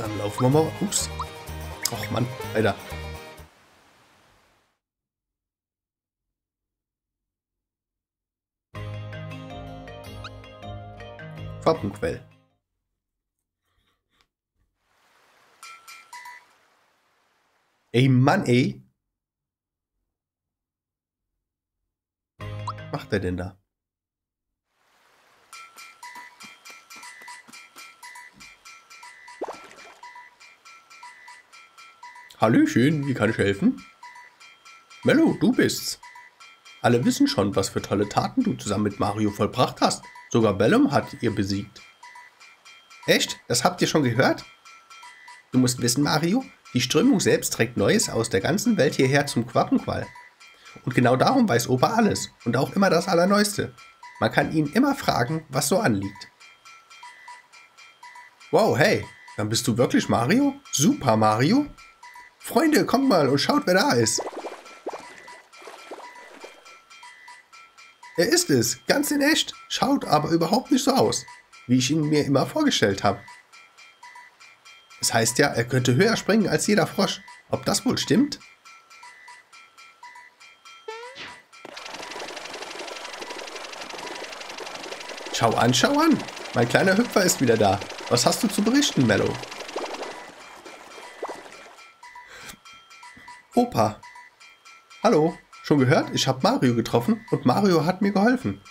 Dann laufen wir mal. Ups. Och Mann, Alter. Wappenquell. Ey, Mann, ey. Was macht er denn da? Hallöchen, wie kann ich helfen? Mello, du bist's. Alle wissen schon, was für tolle Taten du zusammen mit Mario vollbracht hast. Sogar Bellum hat ihr besiegt. Echt? Das habt ihr schon gehört? Du musst wissen, Mario, die Strömung selbst trägt Neues aus der ganzen Welt hierher zum Quappenqual. Und genau darum weiß Opa alles und auch immer das Allerneueste. Man kann ihn immer fragen, was so anliegt. Wow, hey, dann bist du wirklich Mario? Super Mario? Freunde, kommt mal und schaut, wer da ist. Er ist es, ganz in echt, schaut aber überhaupt nicht so aus, wie ich ihn mir immer vorgestellt habe. Es heißt ja, er könnte höher springen als jeder Frosch. Ob das wohl stimmt? Schau an, schau an. Mein kleiner Hüpfer ist wieder da. Was hast du zu berichten, Mello? Opa. Hallo. Schon gehört? Ich habe Mario getroffen und Mario hat mir geholfen.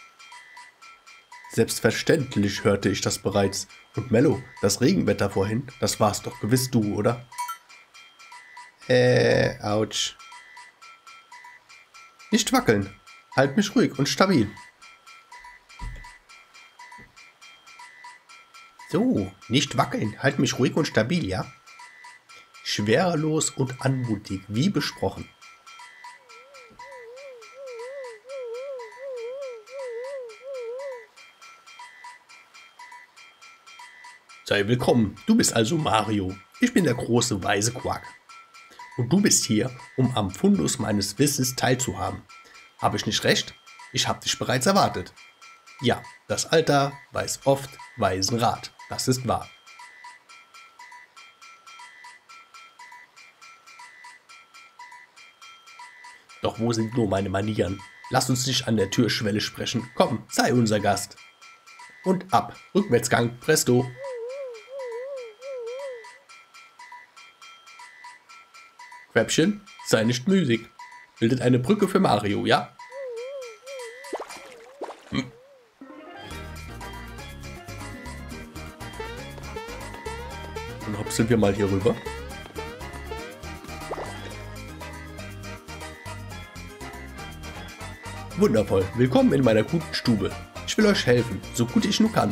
Selbstverständlich hörte ich das bereits. Und Mello, das Regenwetter vorhin, das war's doch gewiss du, oder? Äh, ouch. Nicht wackeln. Halt mich ruhig und stabil. So, nicht wackeln. Halt mich ruhig und stabil, ja? Schwerelos und anmutig, wie besprochen. Sei willkommen, du bist also Mario. Ich bin der große weise Quark. Und du bist hier, um am Fundus meines Wissens teilzuhaben. Habe ich nicht recht? Ich habe dich bereits erwartet. Ja, das Alter weiß oft weisen Rat. Das ist wahr. Doch wo sind nur meine Manieren? Lass uns nicht an der Türschwelle sprechen. Komm, sei unser Gast. Und ab. Rückwärtsgang, presto. Quäppchen, sei nicht müßig. Bildet eine Brücke für Mario, ja? Hm. Dann hopseln wir mal hier rüber. Wundervoll, willkommen in meiner guten Stube. Ich will euch helfen, so gut ich nur kann.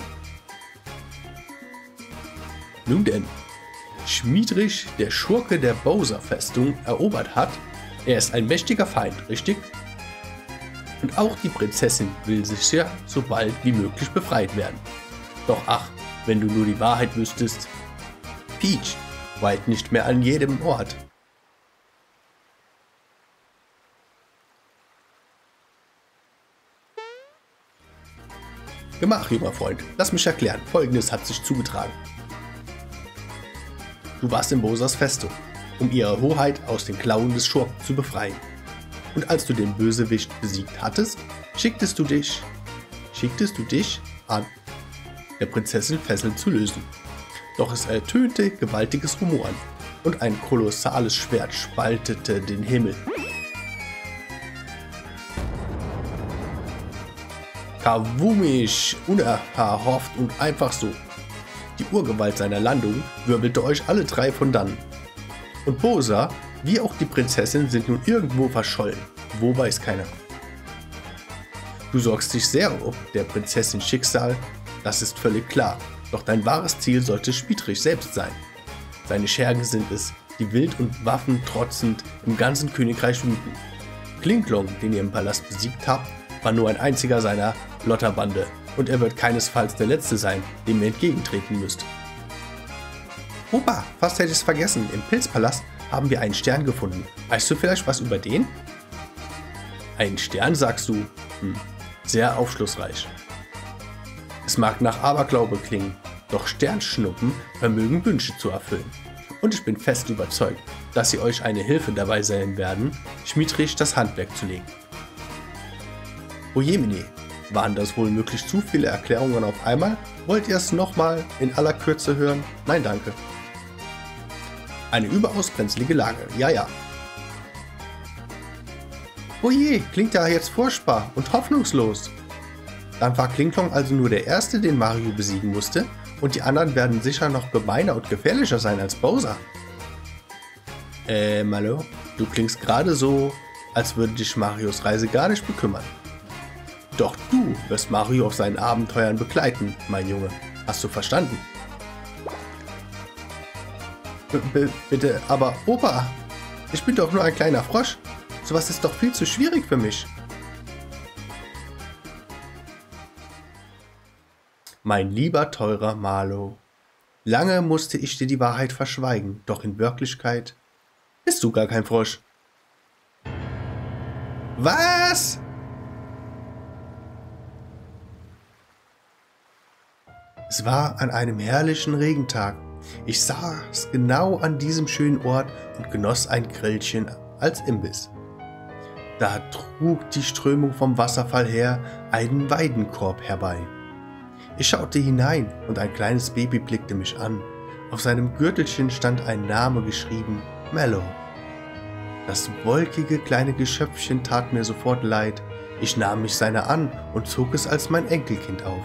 Nun denn, Schmiedrich, der Schurke der Bowser-Festung, erobert hat. Er ist ein mächtiger Feind, richtig? Und auch die Prinzessin will sich ja so bald wie möglich befreit werden. Doch ach, wenn du nur die Wahrheit wüsstest. Peach weilt nicht mehr an jedem Ort. Gemach, junger Freund. Lass mich erklären. Folgendes hat sich zugetragen. Du warst in Bosas Festung, um ihre Hoheit aus den Klauen des Schurken zu befreien. Und als du den Bösewicht besiegt hattest, schicktest du dich, schicktest du dich an, der Prinzessin Fesseln zu lösen. Doch es ertönte gewaltiges Rumoren und ein kolossales Schwert spaltete den Himmel. Kawumisch, unerhofft und einfach so. Die Urgewalt seiner Landung wirbelte euch alle drei von dannen. Und Bosa, wie auch die Prinzessin, sind nun irgendwo verschollen. Wo weiß keiner. Du sorgst dich sehr um der Prinzessin Schicksal, das ist völlig klar. Doch dein wahres Ziel sollte Spiedrich selbst sein. Seine Schergen sind es, die wild und Waffen trotzend im ganzen Königreich wüten. Klinklong, den ihr im Palast besiegt habt, war nur ein einziger seiner Lotterbande und er wird keinesfalls der Letzte sein, dem ihr entgegentreten müsst. Opa, fast hätte ich es vergessen. Im Pilzpalast haben wir einen Stern gefunden. Weißt du vielleicht was über den? Einen Stern, sagst du? Hm, sehr aufschlussreich. Es mag nach Aberglaube klingen, Doch Sternschnuppen vermögen Wünsche zu erfüllen. Und ich bin fest überzeugt, dass sie euch eine Hilfe dabei sein werden, Schmiedrich das Handwerk zu legen. Ojemine, waren das wohl möglich zu viele Erklärungen auf einmal? Wollt ihr es nochmal in aller Kürze hören? Nein, danke. Eine überaus brenzlige Lage, ja, ja. Oje, klingt ja jetzt furchtbar und hoffnungslos. Dann war Klinklong also nur der Erste, den Mario besiegen musste, und die anderen werden sicher noch gemeiner und gefährlicher sein als Bowser. Äh, Malo, du klingst gerade so, als würde dich Marios Reise gar nicht bekümmern. Doch du wirst Mario auf seinen Abenteuern begleiten, mein Junge. Hast du verstanden? B bitte, aber Opa, ich bin doch nur ein kleiner Frosch. Sowas ist doch viel zu schwierig für mich. Mein lieber teurer Marlo, lange musste ich dir die Wahrheit verschweigen, doch in Wirklichkeit bist du gar kein Frosch. Was? Es war an einem herrlichen Regentag. Ich saß genau an diesem schönen Ort und genoss ein Grillchen als Imbiss. Da trug die Strömung vom Wasserfall her einen Weidenkorb herbei. Ich schaute hinein und ein kleines Baby blickte mich an. Auf seinem Gürtelchen stand ein Name geschrieben, Mellow. Das wolkige kleine Geschöpfchen tat mir sofort leid. Ich nahm mich seiner an und zog es als mein Enkelkind auf.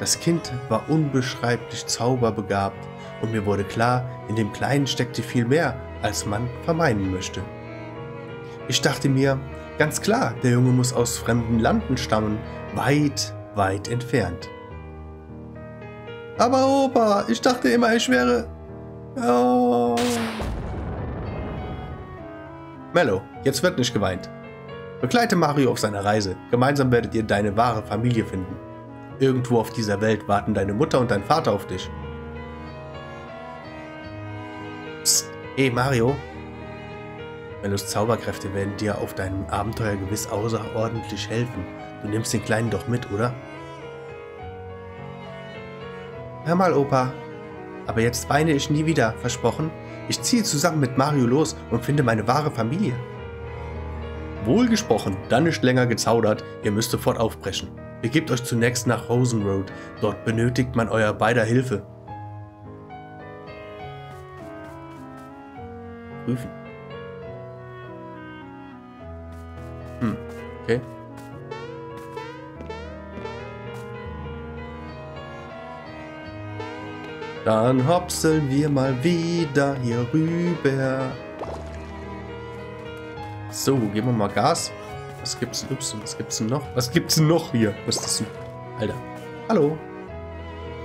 Das Kind war unbeschreiblich zauberbegabt und mir wurde klar, in dem Kleinen steckte viel mehr, als man vermeinen möchte. Ich dachte mir, ganz klar, der Junge muss aus fremden Landen stammen, weit, weit entfernt. Aber Opa, ich dachte immer, ich wäre... Oh. Mello, jetzt wird nicht geweint. Begleite Mario auf seiner Reise. Gemeinsam werdet ihr deine wahre Familie finden. Irgendwo auf dieser Welt warten deine Mutter und dein Vater auf dich. Psst, hey Mario. Mellos Zauberkräfte werden dir auf deinem Abenteuer gewiss außerordentlich helfen. Du nimmst den Kleinen doch mit, oder? Hör mal, Opa. Aber jetzt weine ich nie wieder, versprochen? Ich ziehe zusammen mit Mario los und finde meine wahre Familie. Wohlgesprochen, dann nicht länger gezaudert, ihr müsst sofort aufbrechen. Begebt euch zunächst nach Rosen Road, dort benötigt man euer beider Hilfe. Prüfen. Hm, okay. Dann hopseln wir mal wieder hier rüber. So, geben wir mal Gas. Was gibt's, ups, was gibt's denn noch? Was gibt's denn noch hier? Was ist das denn? Alter. Hallo.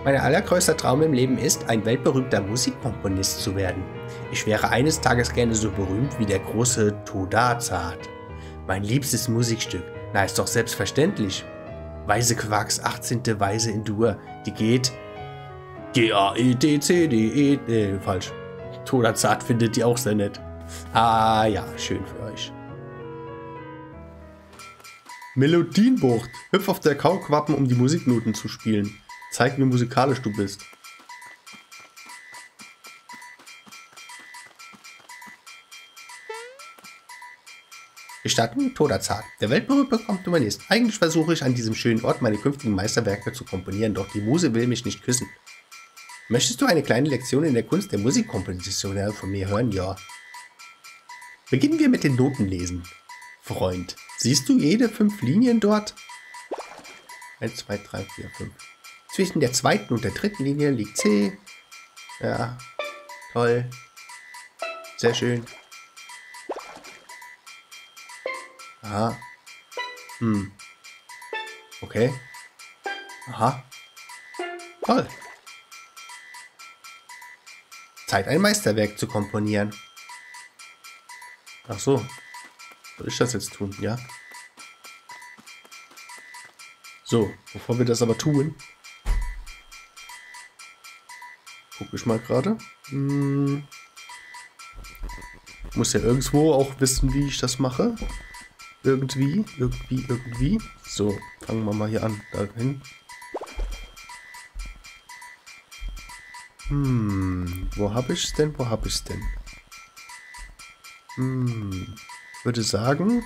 Mein allergrößter Traum im Leben ist, ein weltberühmter Musikkomponist zu werden. Ich wäre eines Tages gerne so berühmt wie der große Todazart. Mein liebstes Musikstück. Na, ist doch selbstverständlich. Weise Quarks 18. Weise in Dur. Die geht G-A-E-D-C-D-E. Nee, falsch. Todazart findet die auch sehr nett. Ah ja, schön für euch. Melodienbucht. Hüpf auf der Kaulquappen, um die Musiknoten zu spielen. Zeig, wie musikalisch du bist. Gestatten, Todazart. Der weltberühmte Komponist. Eigentlich versuche ich an diesem schönen Ort meine künftigen Meisterwerke zu komponieren, doch die Muse will mich nicht küssen. Möchtest du eine kleine Lektion in der Kunst der Musikkomposition von mir hören? Ja. Beginnen wir mit den Notenlesen. Freund, siehst du jede fünf Linien dort? 1, 2, 3, 4, 5. Zwischen der zweiten und der dritten Linie liegt C. Ja, toll. Sehr schön. Aha. Hm. Okay. Aha. Toll. Zeit, ein Meisterwerk zu komponieren. Ach so. Ich das jetzt tun? Ja. So, bevor wir das aber tun, gucke ich mal gerade. Hm. Muss ja irgendwo auch wissen, wie ich das mache. Irgendwie, irgendwie, irgendwie. So, fangen wir mal hier an. Dahin. Hm, wo habe ich denn? Wo habe ich denn? Hm, würde sagen,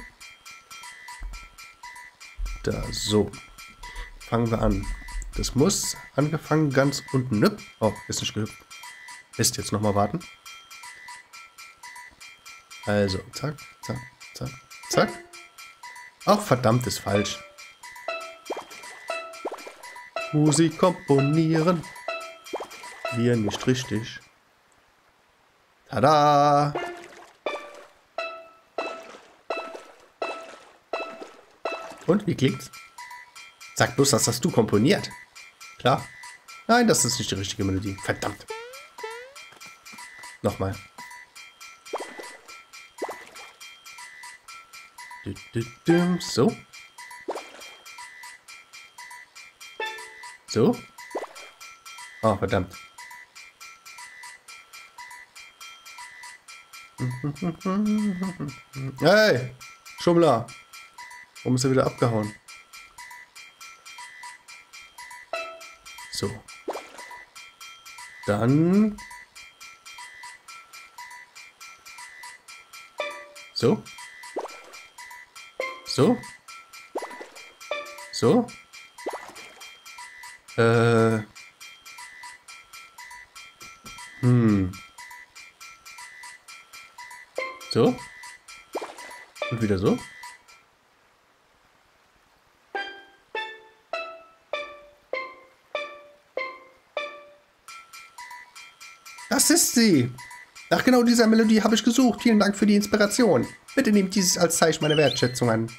da, so. Fangen wir an. Das muss angefangen ganz unten, ne? Oh, ist nicht gehüpft. Ist jetzt nochmal warten. Also, zack, zack, zack, zack. Ach, verdammt, ist falsch. Musik komponieren. Wir nicht richtig. Tada! Und, wie klingt? Sag bloß, das hast du komponiert. Klar. Nein, das ist nicht die richtige Melodie. Verdammt. Nochmal. So. So. Oh, verdammt. Hey, Schummler. Warum ist er wieder abgehauen? So. Dann... So. So. So. Äh. Hm. So. Und wieder so. Das ist sie. Nach genau dieser Melodie habe ich gesucht. Vielen Dank für die Inspiration. Bitte nehmt dieses als Zeichen meiner Wertschätzung an.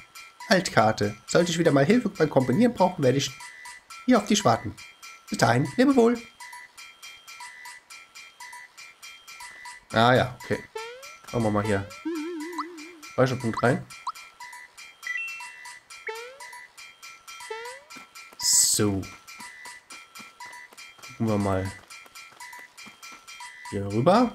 Altkarte. Sollte ich wieder mal Hilfe beim Komponieren brauchen, werde ich hier auf dich warten. Bis dahin, lebe wohl. Ah ja, okay. Schauen wir mal hier. Speicherpunkt rein. So. Gucken wir mal hier rüber.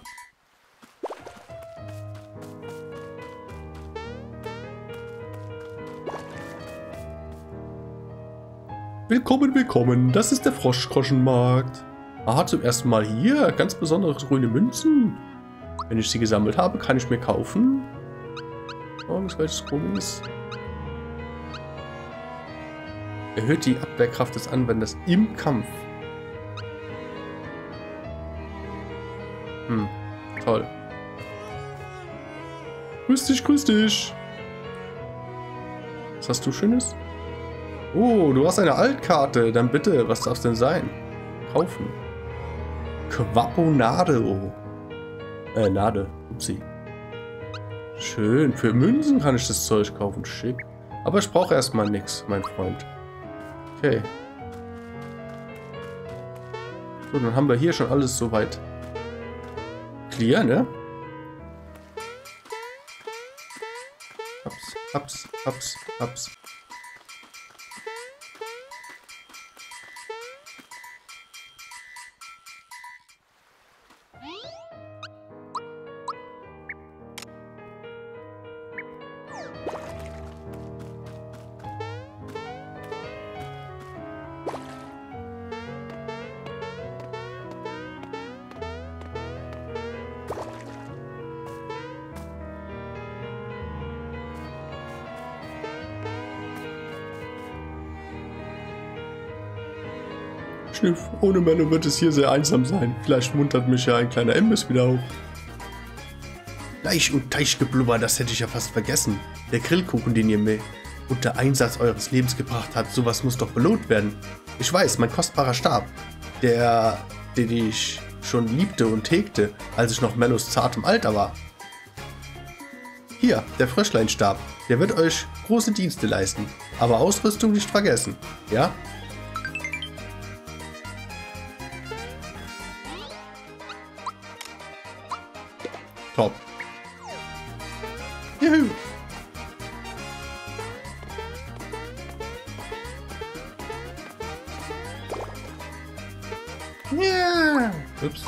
Willkommen, willkommen. Das ist der Froschgroschenmarkt. Aha, zum ersten Mal hier. Ganz besondere grüne Münzen. Wenn ich sie gesammelt habe, kann ich mir kaufen. Irgendwelches Gummis. Erhöht die Abwehrkraft des Anwenders im Kampf. Hm, toll. Grüß dich, grüß dich. Was hast du Schönes? Oh, du hast eine Altkarte. Dann bitte, was darf es denn sein? Kaufen. Quaponade. Oh. Äh, Nade. Upsi. Schön. Für Münzen kann ich das Zeug kaufen. Schick. Aber ich brauche erstmal nichts, mein Freund. Okay. So, dann haben wir hier schon alles soweit clear, ne? Ups, ups, ups, ups. Ohne Menno wird es hier sehr einsam sein. Vielleicht muntert mich ja ein kleiner Imbiss wieder auf. Fleisch und Teichgeblubber, das hätte ich ja fast vergessen. Der Grillkuchen, den ihr mir unter Einsatz eures Lebens gebracht habt, sowas muss doch belohnt werden. Ich weiß, mein kostbarer Stab, der, den ich schon liebte und hegte, als ich noch Mellos zartem Alter war. Hier, der Fröschleinstab, der wird euch große Dienste leisten, aber Ausrüstung nicht vergessen, ja? Top. Juhu. Ja. Ups.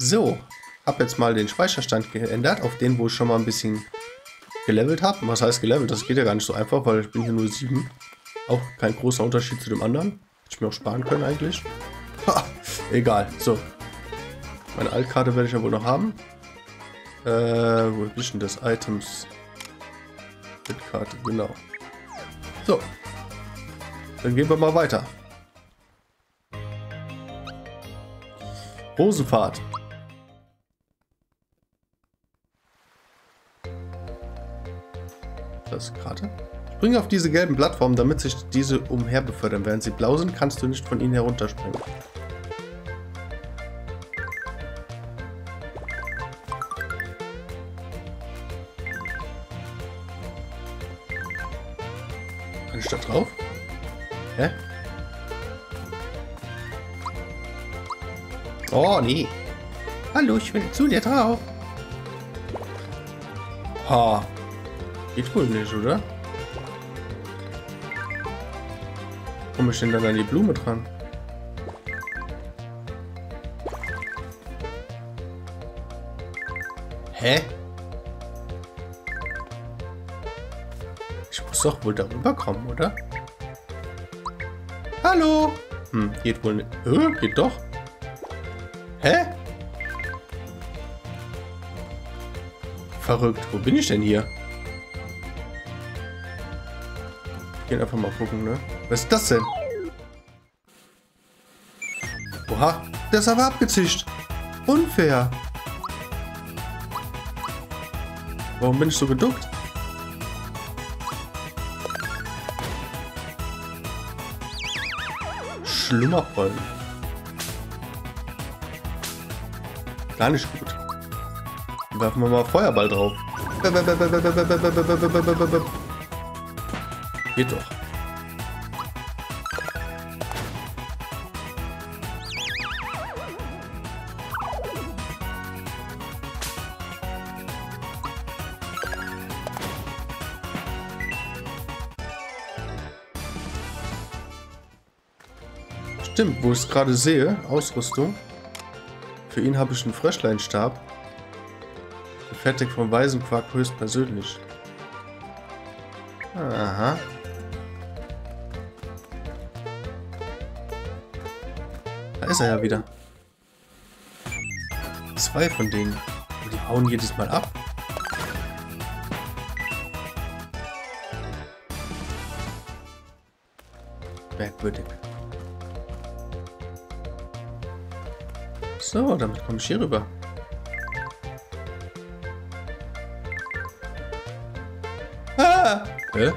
So, habe jetzt mal den Speicherstand geändert, auf den, wo ich schon mal ein bisschen gelevelt habe. Was heißt gelevelt? Das geht ja gar nicht so einfach, weil ich bin hier nur 7. Auch kein großer Unterschied zu dem anderen. Hätte ich mir auch sparen können eigentlich. Ha, egal. So. Meine Altkarte werde ich ja wohl noch haben. Äh, wo ist denn das? Items. Bitkarte, genau. So. Dann gehen wir mal weiter. Rosenfahrt. Das Karte. Springe auf diese gelben Plattformen, damit sich diese umher befördern. Während sie blau sind, kannst du nicht von ihnen herunterspringen. Kann ich da drauf? Hä? Oh, nee. Hallo, ich will zu dir drauf. Ha. Geht wohl nicht, oder? Komme ich denn dann an die Blume dran? Hä? Ich muss doch wohl darüber kommen, oder? Hallo? Hm, geht wohl nicht. Äh, geht doch. Hä? Verrückt. Wo bin ich denn hier? Gehen einfach mal gucken, ne? Was ist das denn? Oha, der ist aber abgezischt. Unfair. Warum bin ich so geduckt? Schlummerpollen. Gar nicht gut. Werfen wir mal Feuerball drauf. Geht doch. Stimmt, wo ich es gerade sehe, Ausrüstung. Für ihn habe ich einen Fröschleinstab. Gefertigt vom Weisenquark höchstpersönlich. Aha. Da ist er ja wieder. Zwei von denen. Und die hauen jedes Mal ab. Merkwürdig. So, damit komme ich hier rüber. Ah! Hä?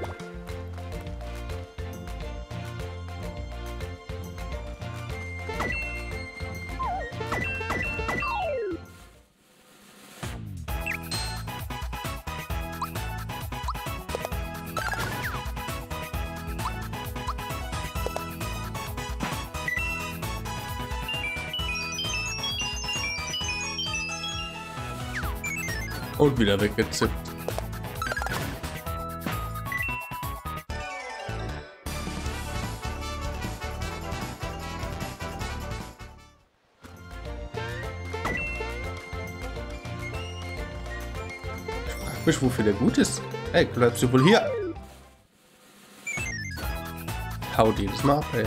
Und wieder weggezippt. Ich frag mich, wofür der gut ist. Ey, bleibst du wohl hier? Haut jedes Mal ab, ey.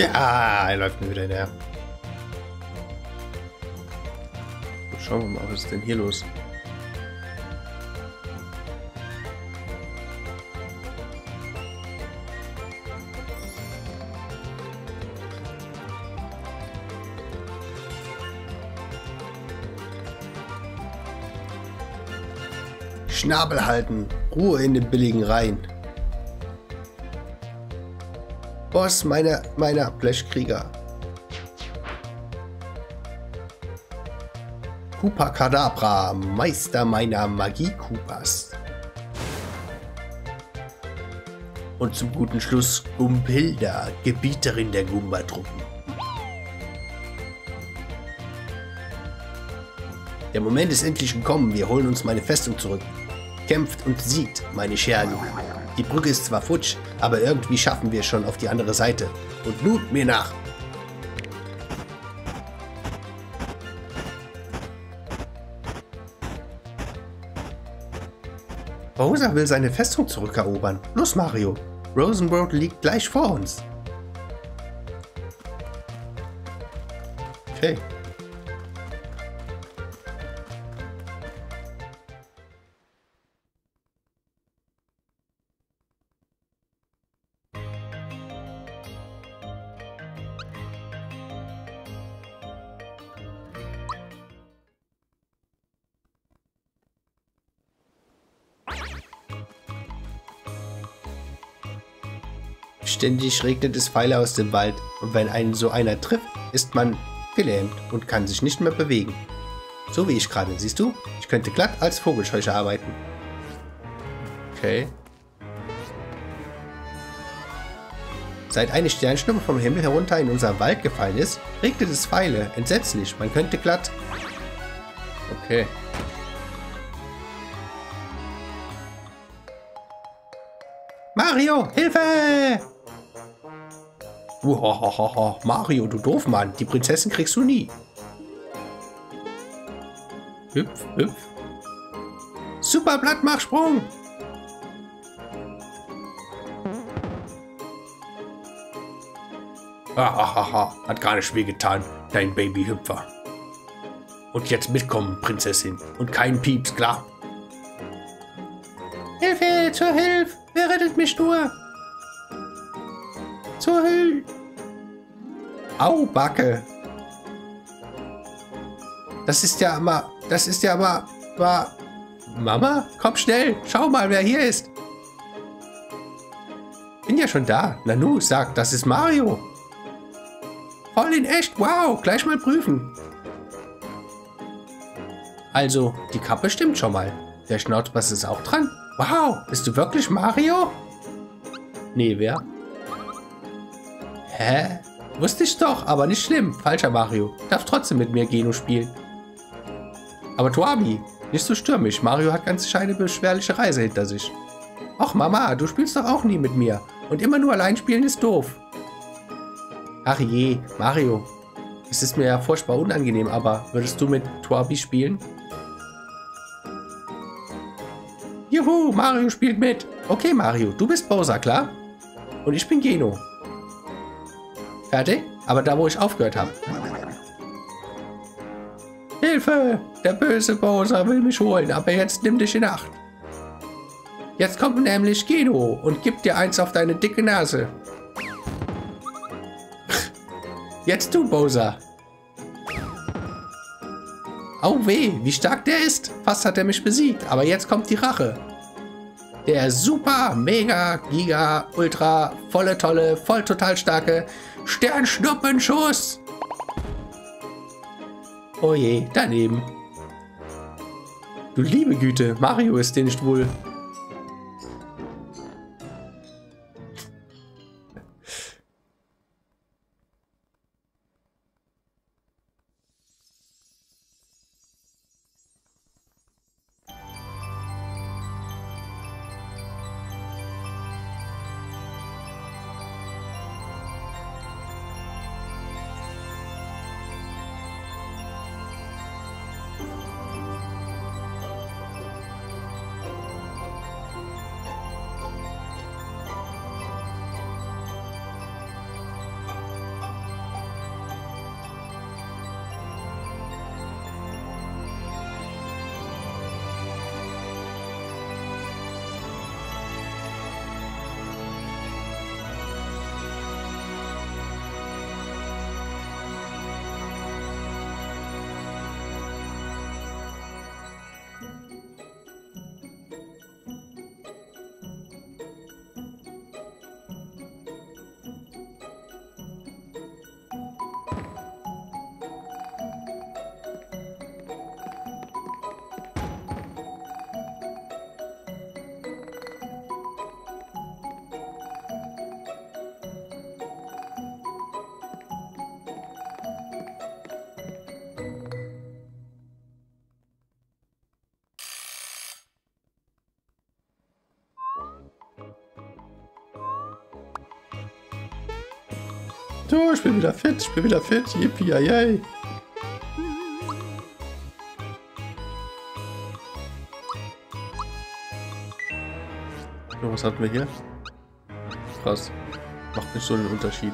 Ja, er läuft mir wieder hinterher. Schauen wir mal, was ist denn hier los? Schnabel halten. Ruhe in den billigen Reihen. Boss meiner, meiner Blechkrieger. Koopa Kadabra, Meister meiner Magie-Koopas. Und zum guten Schluss Gumpilda, Gebieterin der Goomba-Truppen. Der Moment ist endlich gekommen, wir holen uns meine Festung zurück kämpft und siegt, meine Schergen. Die Brücke ist zwar futsch, aber irgendwie schaffen wir es schon auf die andere Seite. Und nun mir nach. Bowser will seine Festung zurückerobern. Los, Mario. Rosenworld liegt gleich vor uns. Okay. Ständig regnet es Pfeile aus dem Wald und wenn einen so einer trifft, ist man gelähmt und kann sich nicht mehr bewegen. So wie ich gerade, siehst du? Ich könnte glatt als Vogelscheuche arbeiten. Okay. Seit eine Sternschnuppe vom Himmel herunter in unseren Wald gefallen ist, regnet es Pfeile. Entsetzlich. Man könnte glatt... Okay. Mario, Hilfe! Uhohoho, Mario, du Doofmann. Die Prinzessin kriegst du nie. Hüpf, hüpf. Super Blattmachsprung. Hahaha, hat gar nicht wehgetan, dein Babyhüpfer. Und jetzt mitkommen, Prinzessin. Und kein Pieps, klar. Hilfe, zur Hilfe! Wer rettet mich nur? Zur Hölle! Au, Backe! Das ist ja mal... Das ist ja mal... mal Mama, komm schnell! Schau mal, wer hier ist! Bin ja schon da. Nanu sagt, das ist Mario. Voll in echt. Wow, gleich mal prüfen. Also, die Kappe stimmt schon mal. Der Schnauzbass ist auch dran. Wow, bist du wirklich Mario? Nee, wer? Hä? Wusste ich doch, aber nicht schlimm. Falscher Mario. Darf trotzdem mit mir Geno spielen. Aber Toabi, nicht so stürmisch. Mario hat ganz eine beschwerliche Reise hinter sich. Ach Mama, du spielst doch auch nie mit mir. Und immer nur allein spielen ist doof. Ach je, Mario. Es ist mir ja furchtbar unangenehm, aber würdest du mit Toabi spielen? Juhu, Mario spielt mit. Okay, Mario, du bist Bowser, klar? Und ich bin Geno. Fertig? Aber da, wo ich aufgehört habe. Hilfe! Der böse Bowser will mich holen, aber jetzt nimm dich in Acht. Jetzt kommt nämlich Geno und gibt dir eins auf deine dicke Nase. Jetzt du, Bowser. Au weh, wie stark der ist. Fast hat er mich besiegt, aber jetzt kommt die Rache. Der super, mega, giga, ultra, volle, tolle, voll total starke Sternschnuppenschuss. Oh je, daneben. Du liebe Güte, Mario ist dir nicht wohl. So, ich bin wieder fit, ich bin wieder fit. Yippie, yay. So, was hatten wir hier? Krass. Macht nicht so einen Unterschied.